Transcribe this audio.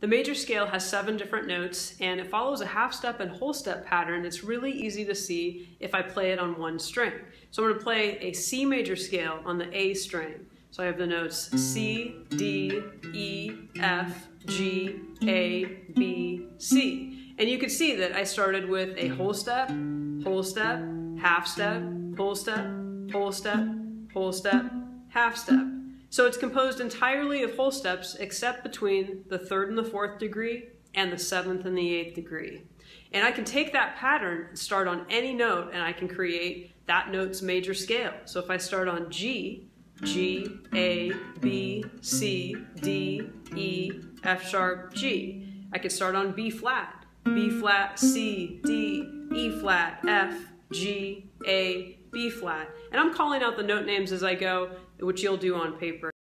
The major scale has seven different notes and it follows a half step and whole step pattern. It's really easy to see if I play it on one string. So I'm going to play a C major scale on the A string. So I have the notes C, D, E, F, G, A, B, C. And you can see that I started with a whole step, whole step, half step, whole step, whole step, whole step, half step. So it's composed entirely of whole steps except between the third and the fourth degree and the seventh and the eighth degree. And I can take that pattern and start on any note and I can create that note's major scale. So if I start on G, G, A, B, C, D, E, F sharp, G. I could start on B flat, B flat, C, D, E flat, F, G, A, B flat. And I'm calling out the note names as I go, which you'll do on paper.